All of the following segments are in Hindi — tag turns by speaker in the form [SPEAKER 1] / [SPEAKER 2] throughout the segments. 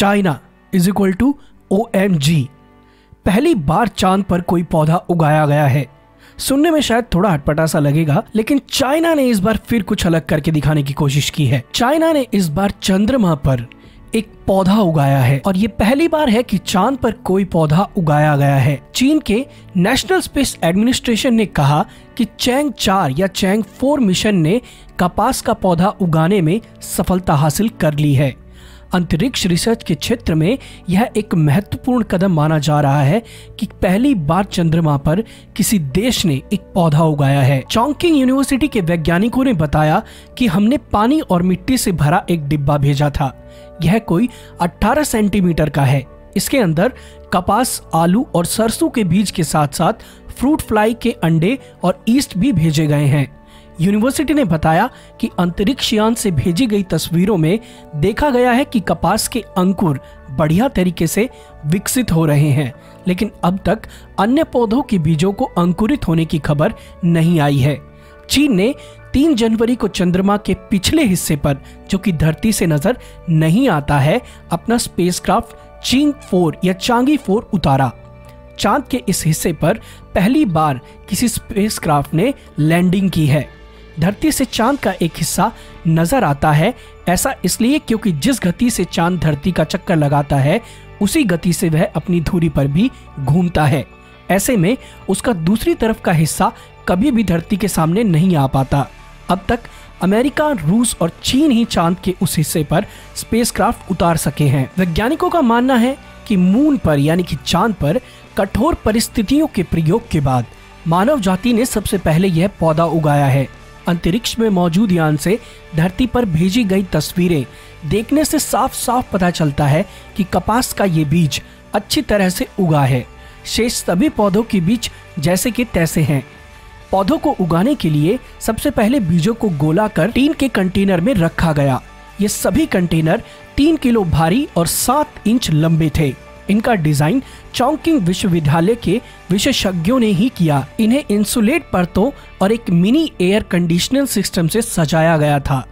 [SPEAKER 1] China is equal to O M G पहली बार चाँद पर कोई पौधा उगाया गया है। सुनने में शायद थोड़ा हटपटा सा लगेगा, लेकिन चाइना ने इस बार फिर कुछ अलग करके दिखाने की कोशिश की है। चाइना ने इस बार चंद्रमा पर एक पौधा उगाया है, और ये पहली बार है कि चाँद पर कोई पौधा उगाया गया है। चीन के नेशनल स्पेस एडमिनिस्ट्रेशन ने कहा कि चैंग चार या चैंग फोर मिशन ने कपास का पौधा उगाने में सफलता हासिल कर ली है। अंतरिक्ष रिसर्च के क्षेत्र में यह एक महत्वपूर्ण कदम माना जा रहा है कि पहली बार चंद्रमा पर किसी देश ने एक पौधा उगाया है। चौंकिंग यूनिवर्सिटी के वैज्ञानिकों ने बताया कि हमने पानी और मिट्टी से भरा एक डिब्बा भेजा था। यह कोई 18 सेंटीमीटर का है। इसके अंदर कपास, आलू और सरसों के बीज के साथ साथ फ्रूट फ्लाई के अंडे और ईस्ट भी भेजे गए हैं। यूनिवर्सिटी ने बताया कि अंतरिक्ष यान से भेजी गई तस्वीरों में देखा गया है कि कपास के अंकुर बढ़िया तरीके से विकसित हो रहे हैं, लेकिन अब तक अन्य पौधों के बीजों को अंकुरित होने की खबर नहीं आई है। चीन ने 3 जनवरी को चंद्रमा के पिछले हिस्से पर, जो कि धरती से नज़र नहीं आता है, अपना स्पेसक्राफ्ट चींग फोर या चांगी फोर उतारा। चाँद के इस हिस्से पर पहली बार किसी स्पेसक्राफ्ट ने लैंडिंग की है। धरती से चाँद का एक हिस्सा नज़र आता है। ऐसा इसलिए क्योंकि जिस गति से चाँद धरती का चक्कर लगाता है, उसी गति से वह अपनी धुरी पर भी घूमता है। ऐसे में उसका दूसरी तरफ़ का हिस्सा कभी भी धरती के सामने नहीं आ पाता। अब तक अमेरिका, रूस और चीन ही चाँद के उस हिस्से पर स्पेसक्राफ्ट उतार सके हैं। वैज्ञानिकों का मानना है कि मून पर, यानी कि चाँद पर, कठोर परिस्थितियों के प्रयोग के बाद मानव जाति ने सबसे पहले यह पौधा उगाया है। अंतरिक्ष में मौजूद यान से धरती पर भेजी गई तस्वीरें देखने से साफ़ साफ़ पता चलता है कि कपास का ये बीज अच्छी तरह से उगा है। शेष सभी पौधों के बीज जैसे कि तैसे हैं। पौधों को उगाने के लिए सबसे पहले बीजों को गोला कर टीन के कंटेनर में रखा गया। ये सभी कंटेनर तीन किलो भारी और सात इंच लंबे थे। इनका डिज़ाइन चौंकिंग विश्वविद्यालय के विशेषज्ञों ने ही किया। इन्हें इंसुलेट परतों और एक मिनी एयर कंडीशनर सिस्टम से सजाया गया था।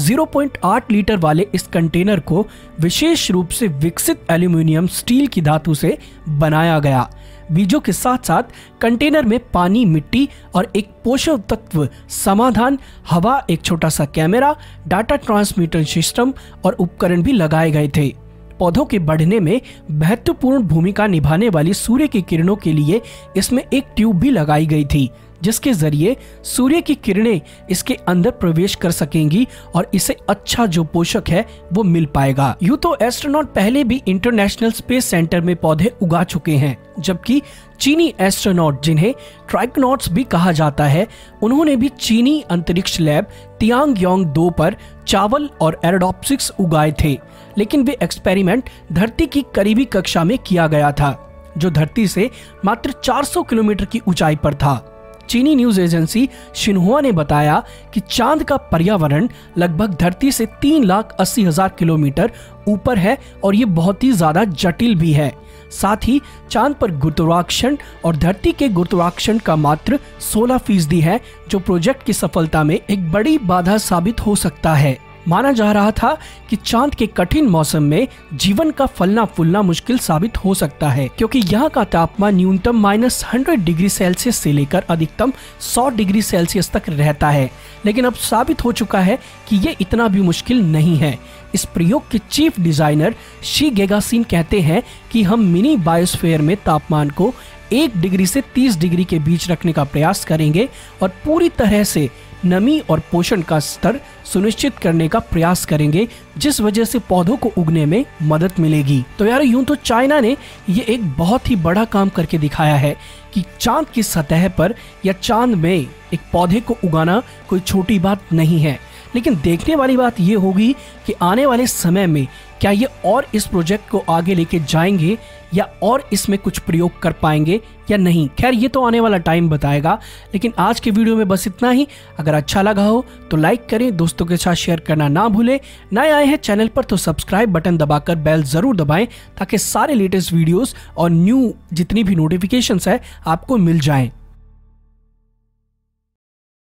[SPEAKER 1] 0.8 लीटर वाले इस कंटेनर को विशेष रूप से विकसित एल्यूमिनियम स्टील की धातु से बनाया गया। बीजों के साथ साथ कंटेनर में पानी, मिट्टी और एक पोषक तत्व, समाधान, हवा, एक छोटा सा कैमरा, डाटा ट्रांसमीटर सिस्टम और उपकरण भी लगाए गए थे। पौधों के बढ़ने में महत्वपूर्ण भूमिका निभाने वाली सूर्य की किरणों के लिए इसमें एक ट्यूब भी लगाई गई थी। जिसके ज़रिए सूर्य की किरणें इसके अंदर प्रवेश कर सकेंगी और इसे अच्छा जो पोषक है, वो मिल पाएगा। यूँ तो एस्ट्रोनॉट पहले भी इंटरनेशनल स्पेस सेंटर में पौधे उगा चुके हैं, जबकि चीनी एस्ट्रोनॉट, जिन्हें ट्राइकनॉट्स भी कहा जाता है, उन्होंने भी चीनी अंतरिक्ष लैब तियांग योंग दो पर चावल और एरोडॉप्सिक्स उगाए थे, लेकिन वे एक्सपेरिमेंट धरती की करीबी कक्षा में किया गया था, जो धरती से मात्र 400 किलोमीटर की ऊंचाई पर था। चीनी न्यूज़ एजेंसी शिन्हुआ ने बताया कि चाँद का पर्यावरण लगभग धरती से तीन लाख अस्सी हज़ार किलोमीटर ऊपर है और ये बहुत ही ज़्यादा जटिल भी है। साथ ही, चाँद पर गुरुत्वाकर्षण और धरती के गुरुत्वाकर्षण का मात्र 16 फ़ीसदी है, जो प्रोजेक्ट की सफलता में एक बड़ी बाधा साबित हो सकता है। माना जा रहा था कि चाँद के कठिन मौसम में जीवन का फलना फूलना मुश्किल साबित हो सकता है, क्योंकि यहाँ का तापमान न्यूनतम माइनस हंड्रेड डिग्री सेल्सियस से लेकर अधिकतम 100 डिग्री सेल्सियस तक रहता है। लेकिन अब साबित हो चुका है कि ये इतना भी मुश्किल नहीं है। इस प्रयोग के चीफ डिज़ाइनर शी गेगासिन कहते हैं कि हम मिनी बायोस्फेयर में तापमान को एक डिग्री से 30 डिग्री के बीच रखने का प्रयास करेंगे और पूरी तरह से नमी और पोषण का स्तर सुनिश्चित करने का प्रयास करेंगे, जिस वजह से पौधों को उगने में मदद मिलेगी। तो यार, यूँ तो चाइना ने ये एक बहुत ही बड़ा काम करके दिखाया है कि चाँद की सतह पर या चाँद में एक पौधे को उगाना कोई छोटी बात नहीं है। लेकिन देखने वाली बात ये होगी कि आने वाले समय में क्या ये और इस प्रोजेक्ट को आगे लेके जाएँगे या और इसमें कुछ प्रयोग कर पाएँगे या नहीं। खैर, ये तो आने वाला टाइम बताएगा, लेकिन आज के वीडियो में बस इतना ही। अगर अच्छा लगा हो तो लाइक करें, दोस्तों के साथ शेयर करना ना भूलें। नए आए हैं चैनल पर तो सब्सक्राइब बटन दबाकर बेल ज़रूर दबाएँ, ताकि सारे लेटेस्ट वीडियोस और न्यू जितनी भी नोटिफिकेशंस है, आपको मिल जाएँ।